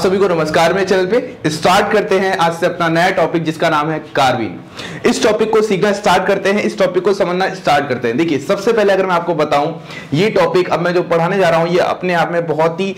सभी को नमस्कार मेरे चैनल पे स्टार्ट करते हैं आज से अपना नया टॉपिक जिसका नाम है कार्बिन। इस टॉपिक को सीखना स्टार्ट करते हैं, इस टॉपिक को समझना स्टार्ट करते हैं। देखिए, सबसे पहले अगर मैं आपको बताऊँ, ये टॉपिक अब मैं जो पढ़ाने जा रहा हूँ, ये अपने आप में बहुत ही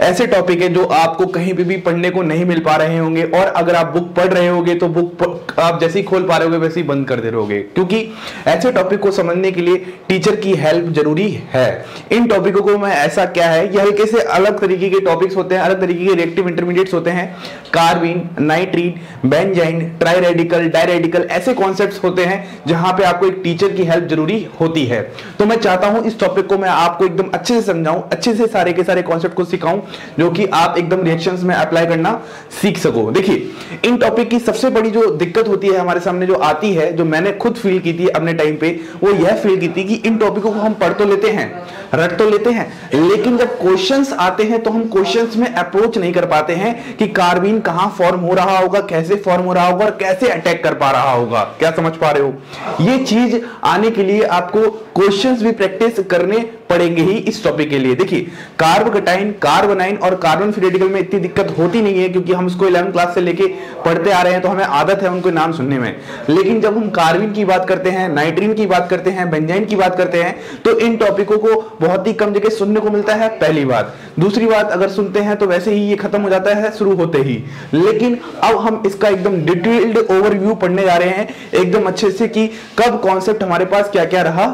ऐसे टॉपिक है जो आपको कहीं पे भी पढ़ने को नहीं मिल पा रहे होंगे और अगर आप बुक पढ़ रहे होगे तो बुक आप जैसे ही खोल पा रहे होगे वैसे ही बंद कर दे रहोगे। क्योंकि ऐसे टॉपिक को समझने के लिए टीचर की हेल्प ज़रूरी है। इन टॉपिकों को मैं ऐसा क्या है, ये हल्के से अलग तरीके के टॉपिक्स होते हैं, अलग तरीके के रिएक्टिव इंटरमीडिएट्स होते हैं। Carbene nitrene, benzyne tri radical diradical, ऐसे कॉन्सेप्ट होते हैं जहाँ पे आपको एक टीचर की हेल्प ज़रूरी होती है। तो मैं चाहता हूँ इस टॉपिक को मैं आपको एकदम अच्छे से समझाऊं, अच्छे से सारे के सारे कॉन्सेप्ट को सिखाऊं जो कि आप एकदम रिएक्शंस में अप्लाई करना सीख सको। देखिए, इन टॉपिक की सबसे बड़ी जो दिक्कत होती है हमारे सामने जो आती है, जो मैंने खुद फील की थी अपने टाइम पे, वो यह फील की थी कि इन टॉपिकों को हम पढ़ तो लेते हैं रट तो लेते हैं। लेकिन जब क्वेश्चंस आते हैं तो हम क्वेश्चंस में अप्रोच नहीं कर पाते हैं कि कार्बिन कहाँ फॉर्म हो रहा होगा, कैसे फॉर्म हो रहा होगा और कैसे अटैक कर पा रहा होगा। क्या समझ पा रहे हो? ये चीज़ आने के लिए आपको क्वेश्चंस भी प्रैक्टिस करने पड़ेंगे ही इस टॉपिक के लिए। देखिए कार्बोकटाइन कार्बोनाइन और कार्बन फ्री रेडिकल में इतनी दिक्कत होती नहीं है, क्योंकि हम उसको 11 क्लास से लेके पढ़ते आ रहे हैं तो हमें आदत है उनको नाम सुनने में। लेकिन जब हम कार्बिन की बात करते हैं नाइट्रीन की बात करते हैं बेंजाइन की बात करते हैं तो इन टॉपिकों को बहुत ही कम जगह सुनने को मिलता है, पहली बात। दूसरी बात, अगर सुनते हैं तो वैसे ही ये खत्म हो जाता है, शुरू होते ही। लेकिन अब हम इसका एकदम डिटेल्ड ओवरव्यू पढ़ने जा रहे हैं, एकदम अच्छे से कि कब कॉन्सेप्ट हमारे पास क्या क्या रहा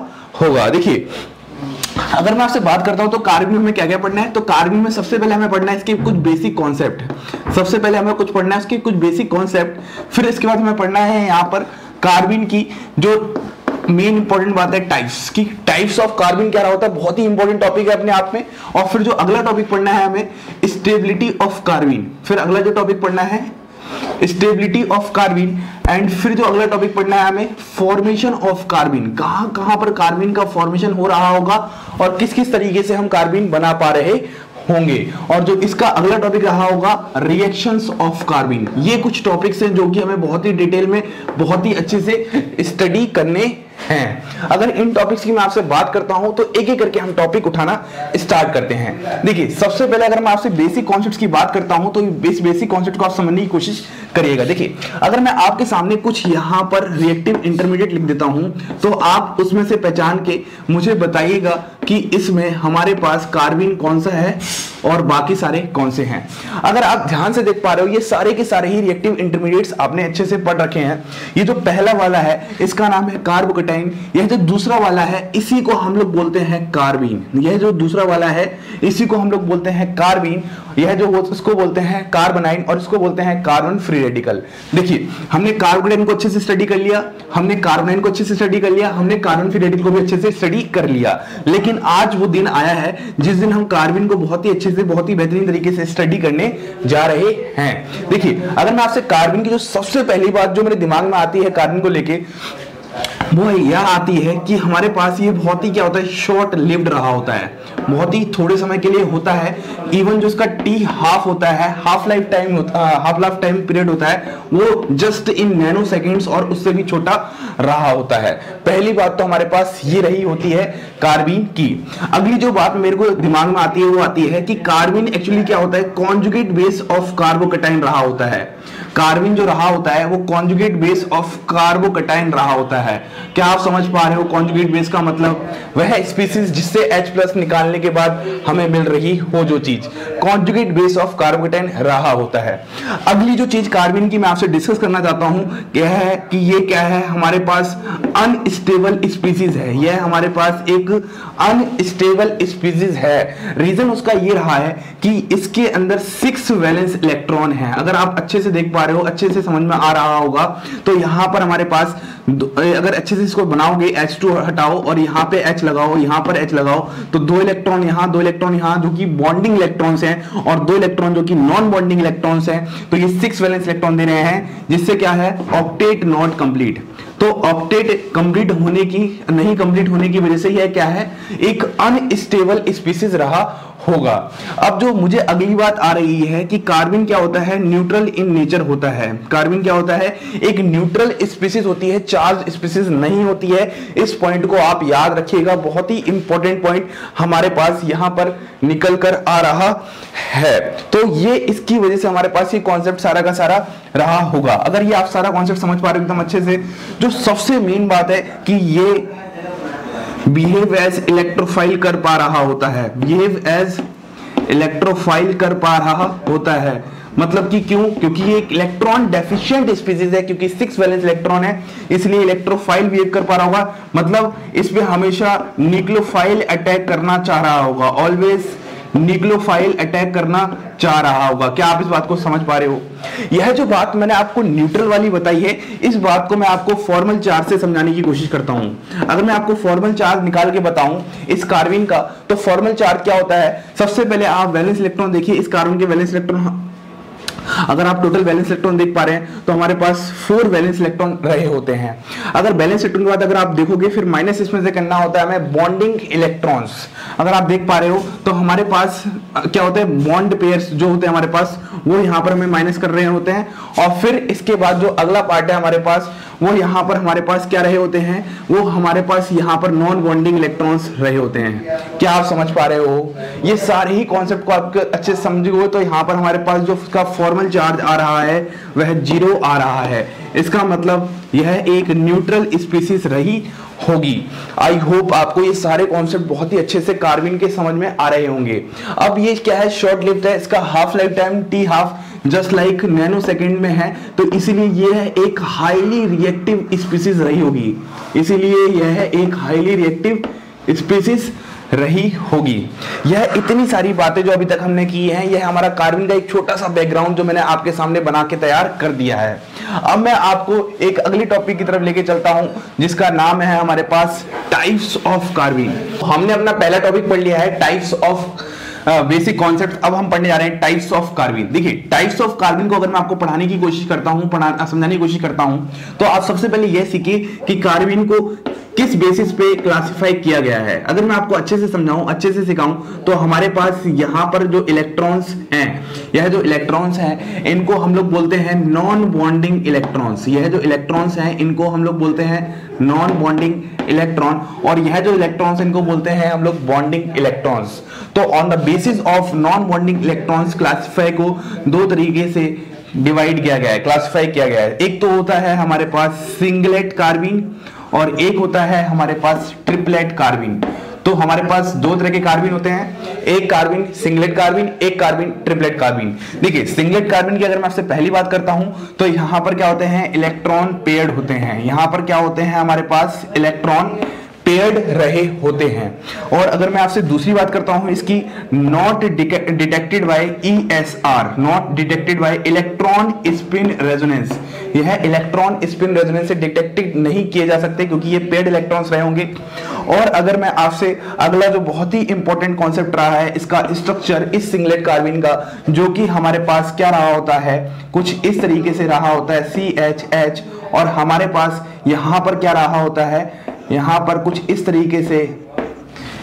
होगा। देखिए, अगर मैं आपसे बात करता हूँ तो कार्बिन में क्या क्या पढ़ना है? तो कार्बिन में सबसे पहले हमें पढ़ना है इसके कुछ बेसिक कॉन्सेप्ट सबसे पहले हमें कुछ पढ़ना है इसके कुछ बेसिक कॉन्सेप्ट फिर इसके बाद हमें पढ़ना है यहाँ पर कार्बिन की, जो मेन इंपॉर्टेंट बात है टाइप्स की। टाइप्स ऑफ़ कार्बिन क्या रहा होता है? बहुत ही इंपॉर्टेंट टॉपिक है अपने आप में। और फिर जो अगला टॉपिक पढ़ना है हमें स्टेबिलिटी ऑफ़ कार्बिन फिर अगला जो टॉपिक पढ़ना है स्टेबिलिटी ऑफ़ कार्बिन एंड फिर जो अगला टॉपिक पढ़ना है हमें फॉर्मेशन ऑफ़ कार्बिन कहाँ कहाँ पर कार्बिन का फॉर्मेशन हो रहा होगा? और किस किस तरीके से हम कार्बिन बना पा रहे होंगे? और जो इसका अगला टॉपिक रहा होगा रिएक्शंस ऑफ़ कार्बिन ये कुछ टॉपिक्स हैं जो कि हमें बहुत ही डिटेल में, बहुत ही अच्छे से स्टडी करने हैं। अगर इन टॉपिक्स की मैं आपसे बात करता हूँ तो एक एक करके हम टॉपिक उठाना स्टार्ट करते हैं। देखिए, सबसे पहले अगर मैं आपसे बेसिक कॉन्सेप्ट की बात करता हूँ तो बेस बेसिक कॉन्सेप्ट को आप समझने की कोशिश करिएगा। देखिए, अगर मैं आपके सामने कुछ यहाँ पर रिएक्टिव इंटरमीडिएट लिख देता हूँ तो आप उसमें से पहचान के मुझे बताइएगा कि इसमें हमारे पास कार्बिन कौन सा है और बाकी सारे कौन से हैं। अगर आप ध्यान से देख पा रहे हो, ये सारे के सारे ही रिएक्टिव इंटरमीडिएट्स आपने अच्छे से पढ़ रखे हैं। ये जो पहला वाला है, इसका नाम है कार्बोकटाइन। यह जो दूसरा वाला है, इसी को हम लोग बोलते हैं कार्बिन यह जो दूसरा वाला है, इसी को हम लोग बोलते हैं कार्बिन यह जो इसको बोलते हैं कार्बोनाइन और इसको बोलते हैं कार्बन फ्री रेडिकल। देखिए, हमने कार्बोनाइन को अच्छे से स्टडी कर लिया, हमने कार्बोनाइन को अच्छे से स्टडी कर लिया, हमने कार्बन फ्री रेडिकल को भी अच्छे से स्टडी कर लिया। लेकिन आज वो दिन आया है, जिस दिन हम कार्बिन को बहुत ही अच्छे से, बहुत ही बेहतरीन तरीके से स्टडी करने जा रहे हैं। देखिए, अगर मैं आपसे कार्बिन की जो सबसे पहली बात जो मेरे दिमाग में आती है कार्बिन को लेके वो यह आती है कि हमारे पास ये बहुत ही क्या होता है शॉर्ट लिव्ड रहा होता है। बहुत ही थोड़े समय के लिए होता है इवन जो इसका टी हाफ़ होता है half life time half life time period होता है, वो जस्ट इन नैनो सेकेंड्स और उससे भी छोटा रहा होता है। पहली बात तो हमारे पास ये रही होती है कार्बिन की। अगली जो बात मेरे को दिमाग में आती है, वो आती है कि कार्बिन एक्चुअली क्या होता है कॉन्जुगेट बेस ऑफ़ कार्बोकटाइन रहा होता है। कार्बिन जो रहा होता है, वो कॉन्जुगेट बेस ऑफ़ कार्बोकटाइन रहा होता है। क्या आप समझ पा रहे हो कॉन्जुगेट बेस का मतलब? वह स्पीसीज जिससे H प्लस निकालने के बाद हमें मिल रही हो जो चीज़। कॉन्जुगेट बेस ऑफ़ कार्बोकटाइन रहा होता है। अगली जो चीज़ कार्बिन की मैं आपसे डिस्कस करना चाहता हूँ, यह है कि ये क्या है? हमारे पास अनस्टेबल स्पीसीज है। यह हमारे पास एक अनस्टेबल स्पीसीज है। रीजन उसका ये रहा है कि इसके अंदर सिक्स वैलेंस इलेक्ट्रॉन है। अगर आप अच्छे से देख पा रहे हो, अच्छे से समझ में आ रहा होगा। तो यहाँ पर हमारे पास अगर अच्छे से इसको बनाओगे H2 हटाओ और यहाँ पे H लगाओ, यहाँ पर H लगाओ तो दो इलेक्ट्रॉन यहाँ, दो इलेक्ट्रॉन यहाँ, जो कि बॉन्डिंग इलेक्ट्रॉन्स हैं, और दो इलेक्ट्रॉन जो कि नॉन बॉन्डिंग इलेक्ट्रॉन्स हैं। तो ये सिक्स वैलेंस इलेक्ट्रॉन दे रहे हैं, जिससे क्या है ऑक्टेट नॉट कंप्लीट तो ऑक्टेट कंप्लीट होने की, नहीं कंप्लीट होने की वजह से यह क्या है, एक अनस्टेबल स्पीसीज रहा होगा। अब जो मुझे अगली बात आ रही है कि कार्बन क्या होता है? न्यूट्रल इन नेचर होता है। कार्बन क्या होता है? एक न्यूट्रल स्पीसीज होती है चार्ज स्पीसीज नहीं होती है। इस पॉइंट को आप याद रखिएगा। बहुत ही इंपॉर्टेंट पॉइंट हमारे पास यहाँ पर निकल कर आ रहा है। तो ये इसकी वजह से हमारे पास ये कॉन्सेप्ट सारा का सारा रहा होगा। अगर ये आप सारा कॉन्सेप्ट समझ पा रहे हो एकदम अच्छे से, जो सबसे मेन बात है कि ये बिहेव एज इलेक्ट्रोफाइल कर पा रहा होता है। बिहेव एज इलेक्ट्रोफाइल कर पा रहा होता है। मतलब कि क्यों? क्योंकि ये एक इलेक्ट्रॉन डेफिशिएंट स्पीसीज है, क्योंकि सिक्स वैलेंस इलेक्ट्रॉन है, इसलिए इलेक्ट्रोफाइल बिहेव कर पा रहा होगा। मतलब इस पे हमेशा न्यूक्लियोफाइल अटैक करना चाह रहा होगा। ऑलवेज न्यूक्लियोफाइल अटैक करना चाह रहा होगा। क्या आप इस बात को समझ पा रहे हो? यह जो बात मैंने आपको न्यूट्रल वाली बताई है, इस बात को मैं आपको फॉर्मल चार्ज से समझाने की कोशिश करता हूँ। अगर मैं आपको फॉर्मल चार्ज निकाल के बताऊँ इस कार्बिन का तो फॉर्मल चार्ज क्या होता है? सबसे पहले आप वैलेंस इलेक्ट्रॉन देखिए, इस कार्बन के वैलेंस इलेक्ट्रॉन अगर आप टोटल बैलेंस इलेक्ट्रॉन देख पा रहे हैं तो हमारे पास फोर बैलेंस इलेक्ट्रॉन रहे होते हैं। अगर बैलेंस इलेक्ट्रॉन के बाद अगर आप देखोगे, फिर माइनस इसमें से करना होता है हमें बॉन्डिंग इलेक्ट्रॉन्स अगर आप देख पा रहे हो तो हमारे पास क्या होते हैं बॉन्ड पेयर जो होते हैं हमारे पास, वो यहाँ पर हमें माइनस कर रहे होते हैं। और फिर इसके बाद जो अगला पार्ट है हमारे पास वो यहाँ पर हमारे पास क्या रहे होते हैं? वो हमारे पास यहाँ पर नॉन बॉन्डिंग इलेक्ट्रॉन्स रहे होते हैं। क्या आप समझ पा रहे हो? ये सारे ही कॉन्सेप्ट को आप अच्छे समझोगे तो यहाँ पर हमारे पास जो उसका फॉर्मल चार्ज आ रहा है, वह ज़ीरो आ रहा है। इसका मतलब यह एक न्यूट्रल स्पीसीज रही होगी। आई होप आपको ये सारे कॉन्सेप्ट बहुत ही अच्छे से कार्बिन के समझ में आ रहे होंगे। अब ये क्या है? शॉर्ट लिफ्ट है। इसका half life time T half just like nano second में है। तो इसीलिए यह एक हाईली रिएक्टिव स्पीसीज रही होगी। इसीलिए यह एक हाईली रिएक्टिव स्पीसीज रही होगी। यह इतनी सारी बातें जो अभी तक हमने की हैं, यह हमारा कार्बन का एक छोटा सा बैकग्राउंड जो मैंने आपके सामने बना के तैयार कर दिया है। अब मैं आपको एक अगली टॉपिक की तरफ़ लेके चलता हूँ, जिसका नाम है हमारे पास टाइप्स ऑफ़ कार्बिन हमने अपना पहला टॉपिक पढ़ लिया है टाइप्स ऑफ़ बेसिक कॉन्सेप्ट अब हम पढ़ने जा रहे हैं टाइप्स ऑफ़ कार्बिन देखिए टाइप्स ऑफ़ कार्बिन को अगर मैं आपको पढ़ाने की कोशिश करता हूँ समझाने की कोशिश करता हूँ तो आप सबसे पहले यह सीखिए कि कार्बिन को किस बेसिस पे क्लासिफाई किया गया है? अगर मैं आपको अच्छे से समझाऊं, अच्छे से सिखाऊं तो हमारे पास यहाँ पर जो इलेक्ट्रॉन्स हैं, यह जो इलेक्ट्रॉन्स हैं, इनको हम लोग बोलते हैं नॉन बॉन्डिंग इलेक्ट्रॉन्स यह जो इलेक्ट्रॉन्स हैं, इनको हम लोग बोलते हैं नॉन बॉन्डिंग इलेक्ट्रॉन और यह जो इलेक्ट्रॉन्स इनको बोलते हैं हम लोग बॉन्डिंग इलेक्ट्रॉन्स तो on the basis of non bonding electrons classify को दो तरीके से डिवाइड किया गया है क्लासिफाई किया गया है। एक तो होता है हमारे पास सिंगलेट कार्बिन और एक होता है हमारे पास ट्रिपलेट कार्बिन तो हमारे पास दो तरह के कार्बिन होते हैं। एक कार्बिन सिंगलेट कार्बिन एक कार्बिन ट्रिपलेट कार्बिन देखिए, सिंगलेट कार्बिन की अगर मैं आपसे पहली बात करता हूँ तो यहाँ पर क्या होते हैं? इलेक्ट्रॉन पेयर्ड होते हैं। यहाँ पर क्या होते हैं? हमारे पास इलेक्ट्रॉन पेयर्ड रहे होते हैं। और अगर मैं आपसे दूसरी बात करता हूँ, इसकी not detected by ESR not detected by electron spin resonance यह इलेक्ट्रॉन स्पिन रेजोनेंस से डिटेक्टेड नहीं किए जा सकते, क्योंकि ये पेड इलेक्ट्रॉन्स रहे होंगे। और अगर मैं आपसे अगला जो बहुत ही इंपॉर्टेंट कॉन्सेप्ट रहा है, इसका स्ट्रक्चर इस सिंगलेट कार्बिन का, जो कि हमारे पास क्या रहा होता है, कुछ इस तरीके से रहा होता है सी एच एच और हमारे पास यहाँ पर क्या रहा होता है यहाँ पर कुछ इस तरीके से,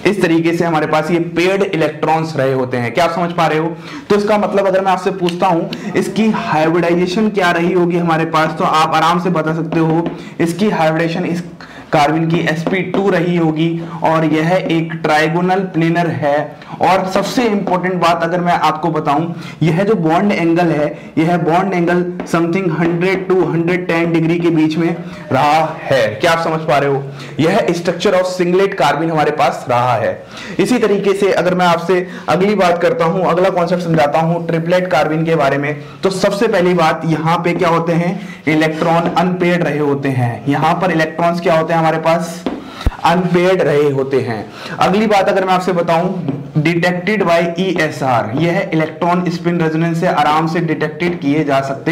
इस तरीके से हमारे पास ये पेड इलेक्ट्रॉन्स रहे होते हैं। क्या आप समझ पा रहे हो? तो इसका मतलब अगर मैं आपसे पूछता हूँ, इसकी हाइब्रिडाइजेशन क्या रही होगी हमारे पास? तो आप आराम से बता सकते हो, इसकी हाइब्रिडेशन इस कार्बन की sp2 रही होगी और यह एक ट्राइगोनल प्लेनर है। और सबसे इंपॉर्टेंट बात अगर मैं आपको बताऊँ, यह जो बॉन्ड एंगल है, यह bond angle something 100 to 110 degree के बीच में रहा है। क्या आप समझ पा रहे हो? यह स्ट्रक्चर ऑफ़ सिंगलेट कार्बिन हमारे पास रहा है। इसी तरीके से अगर मैं आपसे अगली बात करता हूँ, अगला कॉन्सेप्ट समझाता हूँ ट्रिपलेट कार्बिन के बारे में तो सबसे पहली बात, यहाँ पे क्या होते हैं? इलेक्ट्रॉन अनपेड रहे होते हैं। यहाँ पर इलेक्ट्रॉन्स क्या होते हैं हमारे पास? अनपेड रहे होते हैं। अगली बात अगर मैं आपसे बताऊँ डिटेक्टेड बाय ईएसआर यह इलेक्ट्रॉन स्पिन रेजोनेंस से आराम से डिटेक्टेड किए जा सकते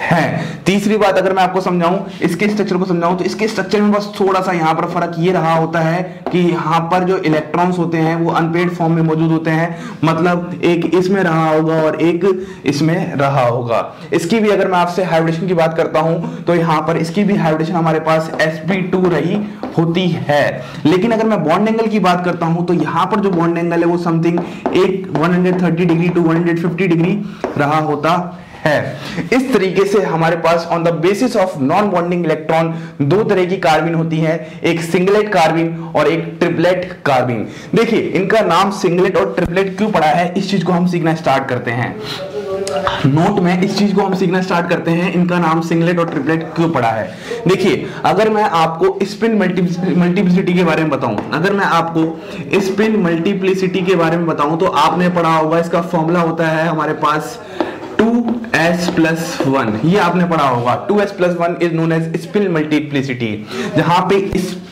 हैं। तीसरी बात अगर मैं आपको समझाऊं, इसके स्ट्रक्चर को समझाऊं तो इसके स्ट्रक्चर में बस थोड़ा सा यहाँ पर फ़र्क ये रहा होता है कि यहाँ पर जो इलेक्ट्रॉन्स होते हैं, वो अनपेड फॉर्म में मौजूद होते हैं। मतलब एक इसमें रहा होगा और एक इसमें रहा होगा। इसकी भी अगर मैं आपसे हाइब्रिडेशन की बात करता हूँ तो यहाँ पर इसकी भी हाइब्रिडेशन हमारे पास sp2 रही होती है। है। लेकिन अगर मैं बॉन्ड एंगल की बात करता हूँ तो यहाँ पर जो बॉन्ड एंगल है, वो समथिंग एक 130 डिग्री टू 150 डिग्री रहा होता है। इस तरीके से हमारे पास on the basis of non bonding electron दो तरह की कार्बिन होती है, एक सिंगलेट कार्बिन और एक ट्रिपलेट कार्बिन देखिए, इनका नाम सिंगलेट और ट्रिपलेट क्यों पड़ा है, इस चीज़ को हम सीखना स्टार्ट करते हैं। नोट में इस चीज़ को हम सीखना स्टार्ट करते हैं। इनका नाम सिंगलेट और ट्रिपलेट क्यों पड़ा है? देखिए, अगर मैं आपको स्पिन मल्टीप्लिसिटी के बारे में बताऊँ, अगर मैं आपको स्पिन मल्टीप्लिसिटी के बारे में बताऊँ तो आपने पढ़ा होगा, इसका फॉर्मूला होता है हमारे पास टू एस प्लस वन। ये आपने पढ़ा होगा, two S plus one is known as spin multiplicity. जहाँ पे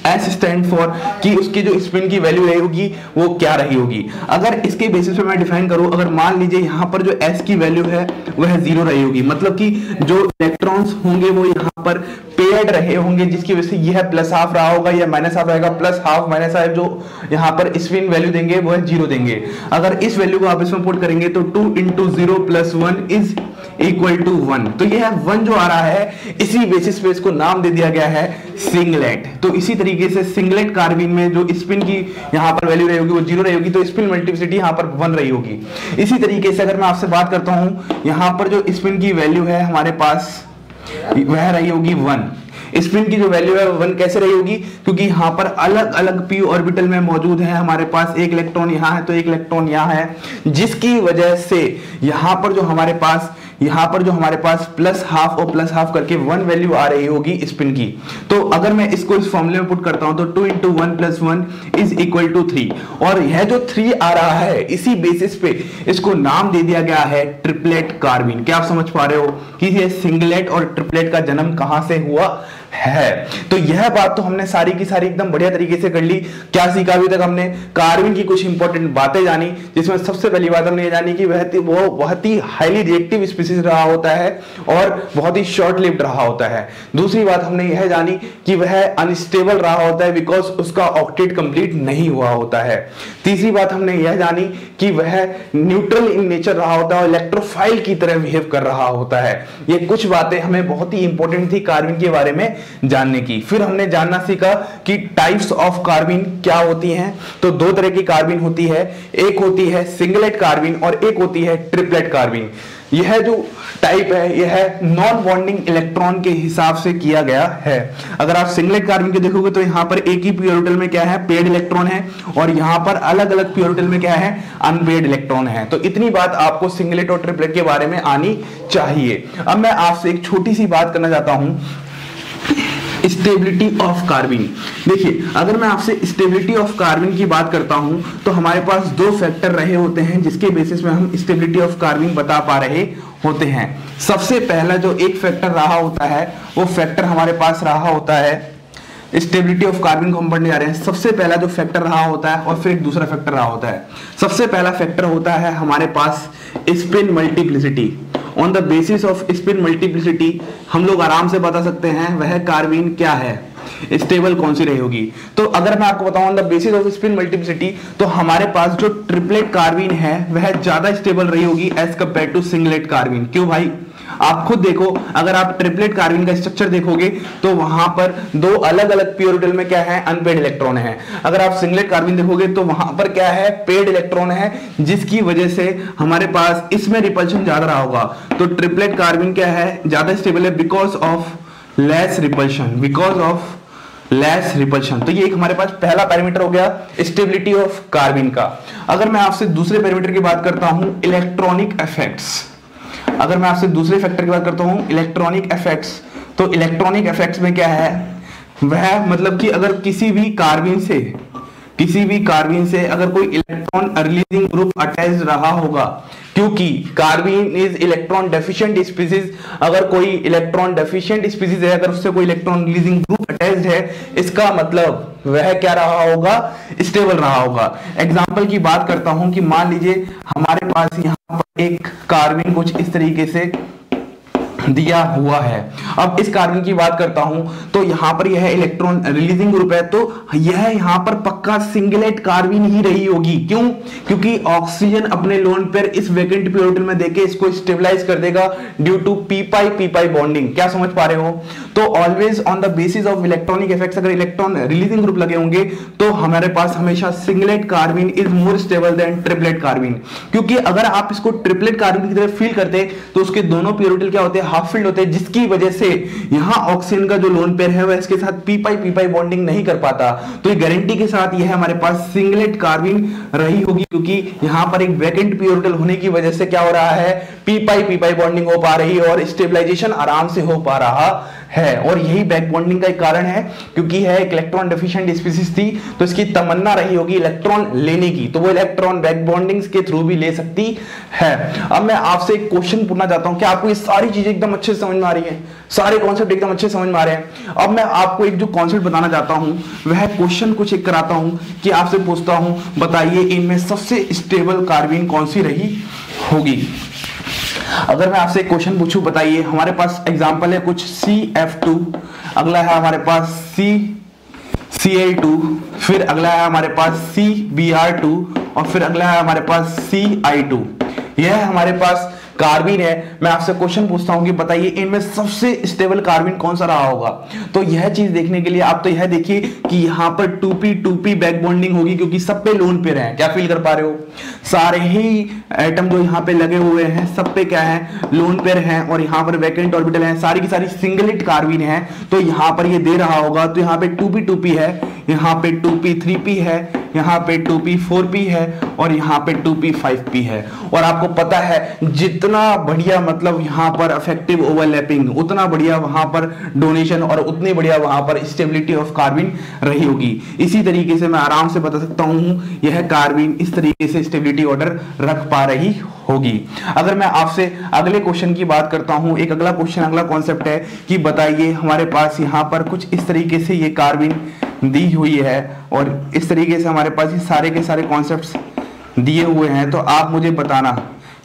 एस स्टैंड फॉर कि उसकी जो स्पिन की वैल्यू रही होगी वो क्या रही होगी। अगर इसके बेसिस पे मैं डिफाइन करूँ, अगर मान लीजिए यहाँ पर जो एस की वैल्यू है, वह ज़ीरो रही होगी। मतलब कि जो इलेक्ट्रॉन्स होंगे, वो यहाँ पर पेयर्ड रहे होंगे, जिसकी वजह से यह प्लस हाफ़ रहा होगा या माइनस हाफ़ रहेगा प्लस हाफ़ माइनस हाफ़ जो यहाँ पर स्पिन वैल्यू देंगे वो ज़ीरो देंगे। अगर इस वैल्यू को आप इसमें पुट करेंगे तो two into zero plus one is equal to one तो यह वन जो आ रहा है, इसी बेसिस पे इसको नाम दे दिया गया है सिंगलेट तो इसी तरीके से सिंगलेट कार्बिन में जो स्पिन की यहाँ पर वैल्यू रही होगी वो ज़ीरो रही होगी तो स्पिन मल्टीप्लिसिटी यहाँ पर वन रही होगी। इसी तरीके से अगर मैं आपसे बात करता हूँ, यहाँ पर जो स्पिन की वैल्यू है हमारे पास, वह रही होगी वन स्पिन की जो वैल्यू है वन कैसे रही होगी? क्योंकि यहाँ पर अलग अलग पी ऑर्बिटल में मौजूद है हमारे पास, एक इलेक्ट्रॉन यहाँ है तो एक इलेक्ट्रॉन यहाँ है, जिसकी वजह से यहाँ पर जो हमारे पास यहाँ पर जो हमारे पास प्लस हाफ़ और प्लस हाफ़ करके वन वैल्यू आ रही होगी स्पिन की। तो अगर मैं इसको इस फॉर्मूले में पुट करता हूँ तो two into one plus one is equal to three और यह जो थ्री आ रहा है, इसी बेसिस पे इसको नाम दे दिया गया है ट्रिपलेट कार्बिन क्या आप समझ पा रहे हो कि यह सिंगलेट और ट्रिपलेट का जन्म कहाँ से हुआ? है। तो यह बात तो हमने सारी की सारी एकदम बढ़िया तरीके से कर ली। क्या सीखा अभी तक हमने? कार्बिन की कुछ इंपॉर्टेंट बातें जानी, जिसमें सबसे पहली बात हमने जानी कि वह वो बहुत ही हाईली रिएक्टिव स्पीसीज रहा होता है और बहुत ही शॉर्ट लिव्ड रहा होता है। दूसरी बात हमने यह जानी कि वह अनस्टेबल रहा होता है बिकॉज़ उसका ऑक्टेट कंप्लीट नहीं हुआ होता है। तीसरी बात हमने यह जानी कि वह न्यूट्रल इन नेचर रहा होता है इलेक्ट्रोफाइल की तरह बिहेव कर रहा होता है। ये कुछ बातें हमें बहुत ही इंपॉर्टेंट थी कार्बिन के बारे में। जानने की। फिर हमने जानना सीखा कि टाइप्स ऑफ़ कार्बिन क्या होती हैं। तो दो तरह की कार्बिन होती है। एक होती है सिंगलेट कार्बिन और एक होती है ट्रिपलेट कार्बिन यह जो टाइप है, यह नॉन बॉन्डिंग इलेक्ट्रॉन के हिसाब से किया गया है। अगर आप सिंगलेट कार्बन के देखोगे तो यहाँ पर एक ही प्योरिटल में क्या है पेड इलेक्ट्रॉन है और यहाँ पर अलग अलग प्योरिटल में क्या है अनपेड इलेक्ट्रॉन है। तो इतनी बात आपको सिंगलेट और ट्रिपलेट के बारे में आनी चाहिए। अब मैं आपसे एक छोटी सी बात करना चाहता हूँ। स्टेबिलिटी ऑफ़ कार्बिन देखिए, अगर मैं आपसे स्टेबिलिटी ऑफ़ कार्बिन की बात करता हूँ तो हमारे पास दो फैक्टर रहे होते हैं जिसके बेसिस में हम स्टेबिलिटी ऑफ़ कार्बिन बता पा रहे होते हैं। सबसे पहला जो एक फैक्टर रहा होता है, वो फैक्टर हमारे पास रहा होता है स्टेबिलिटी ऑफ़ कार्बन को हम पढ़ने जा रहे हैं। सबसे पहला जो फैक्टर रहा होता है, और फिर दूसरा फैक्टर रहा होता है। सबसे पहला फैक्टर होता है हमारे पास spin multiplicity on the basis of spin multiplicity हम लोग आराम से बता सकते हैं वह कार्बिन क्या है। स्टेबल कौन सी रही होगी तो अगर मैं आपको बताऊँ on the basis of spin multiplicity तो हमारे पास जो ट्रिपलेट कार्बिन है, वह ज़्यादा स्टेबल रही होगी as compared to singlet carbene क्यों भाई? आप खुद देखो, अगर आप ट्रिपलेट कार्बिन का स्ट्रक्चर देखोगे तो वहाँ पर दो अलग अलग प्योरिटल में क्या है? अनपेड इलेक्ट्रॉन है। अगर आप सिंगलेट कार्बिन देखोगे तो वहाँ पर क्या है? पेड इलेक्ट्रॉन है, जिसकी वजह से हमारे पास इसमें रिपल्शन ज़्यादा रहा होगा। तो ट्रिपलेट कार्बिन क्या है? ज़्यादा स्टेबल है because of less repulsion because of less repulsion तो ये एक हमारे पास पहला पैरामीटर हो गया स्टेबिलिटी ऑफ़ कार्बिन का। अगर मैं आपसे दूसरे पैरामीटर की बात करता हूँ इलेक्ट्रॉनिक इफेक्ट्स अगर मैं आपसे दूसरे फैक्टर की बात करता हूँ इलेक्ट्रॉनिक इफेक्ट्स तो इलेक्ट्रॉनिक इफेक्ट्स में क्या है? वह मतलब कि अगर किसी भी कार्बिन से, किसी भी कार्बिन से अगर कोई इलेक्ट्रॉन रिलीजिंग ग्रुप अटैच रहा होगा क्योंकि carbene is electron deficient species, अगर कोई इलेक्ट्रॉन डेफिशिएंट स्पीसीज है, अगर उससे कोई इलेक्ट्रॉन रिलीजिंग ग्रुप अटैच्ड है, इसका मतलब वह क्या रहा होगा? स्टेबल रहा होगा। एग्जांपल की बात करता हूँ कि मान लीजिए हमारे पास यहाँ पर एक कार्बिन कुछ इस तरीके से दिया हुआ है। अब इस कार्बन की बात करता हूँ तो यहाँ पर यह इलेक्ट्रॉन रिलीजिंग ग्रुप है तो यह यहाँ पर पक्का सिंगलेट कार्बिन ही रही होगी। क्यों? क्योंकि ऑक्सीजन अपने लोन पर इस वेकेंट पीरियड में देके इसको स्टेबलाइज कर देगा due to P pi P pi bonding क्या समझ पा रहे हो? तो always on the basis of electronic effects अगर इलेक्ट्रॉन रिलीजिंग ग्रुप लगे होंगे तो हमारे पास हमेशा singlet carbene is more stable than triplet carbene क्योंकि अगर आप इसको ट्रिपलेट कार्बिन की तरह फील करते तो उसके दोनों प्योरिटल क्या होते? हैं हाफ़ फ़ील्ड होते हैं, जिसकी वजह से यहाँ ऑक्सीजन का जो लोन पेयर है, वह इसके साथ P pi P pi bonding नहीं कर पाता। तो ये गारंटी के साथ यह हमारे पास सिंगलेट कार्बिन रही होगी, क्योंकि यहाँ पर एक वैकेंट प्योरिटल होने की वजह से क्या हो रहा है P pi P pi bonding हो पा रही और स्टेबिलाईजेशन आराम से हो पा रहा है। और यही बैक बॉन्डिंग का एक कारण है, क्योंकि है एक इलेक्ट्रॉन डेफिशिएंट स्पीसीज थी तो इसकी तमन्ना रही होगी इलेक्ट्रॉन लेने की। तो वो इलेक्ट्रॉन बैक बॉन्डिंग के थ्रू भी ले सकती है। अब मैं आपसे एक क्वेश्चन पूछना चाहता हूँ कि आपको ये सारी चीज़ें एकदम अच्छे से समझ में आ रही है? सारे कॉन्सेप्ट एकदम अच्छे समझ में आ रहे हैं। अब मैं आपको एक जो कॉन्सेप्ट बताना चाहता हूँ, वह क्वेश्चन कुछ एक कराता हूँ, कि आपसे पूछता हूँ, बताइए इनमें सबसे स्टेबल कार्बिन कौन सी रही होगी? अगर मैं आपसे क्वेश्चन पूछू, बताइए। हमारे पास एग्ज़ाम्पल है कुछ सी एफ़ टू अगला है हमारे पास सी सी एल टू फिर अगला है हमारे पास सी बी आर टू और फिर अगला है हमारे पास सी आई टू यह है हमारे पास कार्बिन है। मैं आपसे क्वेश्चन पूछता हूँ कि बताइए, इनमें सबसे स्टेबल कार्बिन कौन सा रहा होगा? तो यह चीज़ देखने के लिए आप तो यह देखिए कि यहाँ पर टूपी टूपी बैक बॉन्डिंग होगी क्योंकि सब पे लोन पे रहे क्या फील कर पा रहे हो? सारे ही एटम जो यहाँ पे लगे हुए हैं, सब पे क्या है? लोन पेयर है और यहाँ पर वैकेंट ऑर्बिटल है। सारी की सारी सिंगलेट कार्बिन है। तो यहाँ पर ये दे रहा होगा। तो यहाँ पे टू पी टू पी है। यहाँ पे टू पी थ्री पी है। यहाँ पे टू पी फोर पी है और यहाँ पे टू पी फाइव पी है। और आपको पता है, जितना बढ़िया मतलब यहाँ पर अफेक्टिव ओवरलैपिंग उतना बढ़िया वहाँ पर डोनेशन और उतनी बढ़िया वहाँ पर स्टेबिलिटी ऑफ़ कार्बिन रही होगी। इसी तरीके से मैं आराम से बता सकता हूँ, यह कार्बिन इस तरीके से स्टेबिलिटी ऑर्डर रख पा रही होगी। अगर मैं आपसे अगले क्वेश्चन की बात करता हूँ, एक अगला क्वेश्चन अगला कॉन्सेप्ट है कि बताइए, हमारे पास यहाँ पर कुछ इस तरीके से ये कार्बिन दी हुई है और इस तरीके से हमारे पास ये सारे के सारे कॉन्सेप्ट्स दिए हुए हैं। तो आप मुझे बताना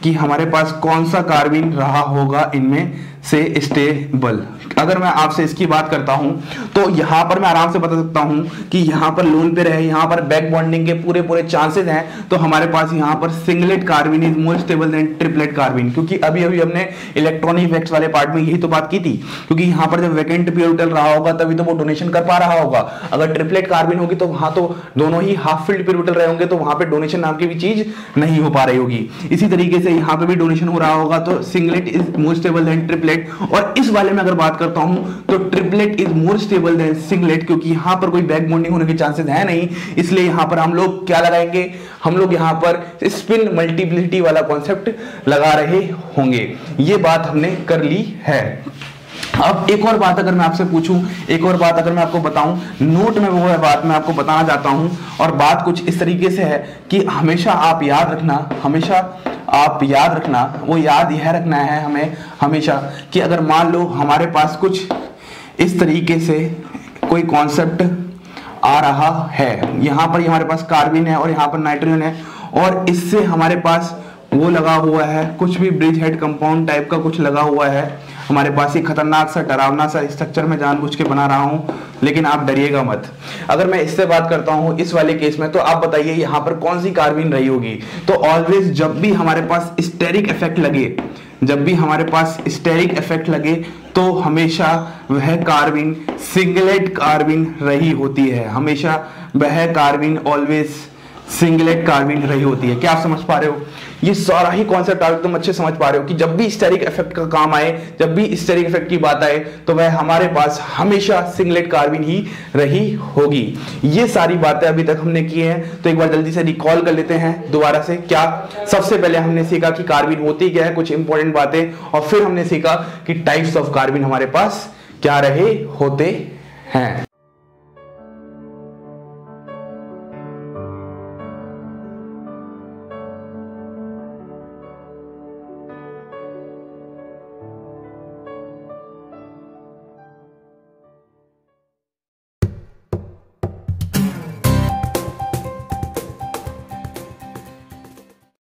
कि हमारे पास कौन सा कार्बिन रहा होगा इनमें से स्टेबल। अगर मैं आपसे इसकी बात करता हूँ तो यहाँ पर मैं आराम से बता सकता हूँ कि यहाँ पर लोन पे रहे, यहाँ पर बैक बॉन्डिंग के पूरे पूरे चांसेस हैं तो हमारे पास यहाँ पर singlet carbene is more stable than triplet carbene क्योंकि अभी अभी हमने इलेक्ट्रॉनिक इफेक्ट्स वाले पार्ट में यही तो बात की थी, क्योंकि यहाँ पर जब वैकेंट पीरियड रहा होगा, तभी तो वो डोनेशन कर पा रहा होगा। अगर ट्रिपलेट कार्बिन होगी तो वहाँ तो दोनों ही हाफ़ फ़ील्ड पीरियड रहे होंगे तो वहाँ पर डोनेशन नाम की भी चीज़ नहीं हो पा रही होगी। इसी तरीके से यहाँ पे भी डोनेशन हो रहा होगा तो singlet is more stable than triplet और इस वाले में अगर बात करता हूँ तो triplet is more stable than singlet क्योंकि यहाँ पर कोई बैक बॉन्डिंग होने के चांसेस है नहीं. इसलिए यहाँ पर हम लोग क्या लगाएँगे? हम लोग यहाँ पर स्पिन मल्टीप्लिसिटी वाला कॉन्सेप्ट लगा रहे होंगे. ये बात हमने कर ली है. अब एक और बात अगर मैं आपसे पूछूँ, एक और बात अगर मैं आपको बताऊँ, नोट में वो है बात मैं आपको बताना चाहता हूँ, और बात कुछ इस तरीके से है कि हमेशा आप याद रखना, हमेशा आप याद रखना, वो याद यह रखना है हमें, हमेशा, कि अगर मान लो हमारे पास कुछ इस तरीके से कोई कॉन्सेप्ट आ रहा है, यहाँ पर हमारे पास कार्बिन है और यहाँ पर नाइट्रोजन है, और इससे हमारे पास वो लगा हुआ है, कुछ भी ब्रिज हेड कंपाउंड टाइप का कुछ लगा हुआ है। हमारे पास ये खतरनाक सा, डरावना सा स्ट्रक्चर में जानबूझ के बना रहा हूँ, लेकिन आप डरिएगा मत। अगर मैं इससे बात करता हूँ, इस वाले केस में तो आप बताइए यहाँ पर कौन सी कार्बिन रही होगी। तो ऑलवेज जब भी हमारे पास स्टेरिक इफ़ेक्ट लगे, जब भी हमारे पास स्टेरिक इफ़ेक्ट लगे तो हमेशा वह कार्बिन सिंगलेट कार्बिन रही होती है। हमेशा वह कार्बिन ऑलवेज सिंगलेट कार्बिन रही होती है। क्या आप समझ पा रहे हो? ये सारा ही कॉन्सेप्ट आप एकदम अच्छे समझ पा रहे हो कि जब भी स्टेरिक इफ़ेक्ट का काम आए, जब भी स्टेरिक इफ़ेक्ट की बात आए तो वह हमारे पास हमेशा सिंगलेट कार्बिन ही रही होगी। ये सारी बातें अभी तक हमने की हैं तो एक बार जल्दी से रिकॉल कर लेते हैं दोबारा से। क्या सबसे पहले हमने सीखा कि कार्बिन होती क्या है, कुछ इंपॉर्टेंट बातें, और फिर हमने सीखा कि टाइप्स ऑफ़ कार्बिन हमारे पास क्या रहे, होते हैं।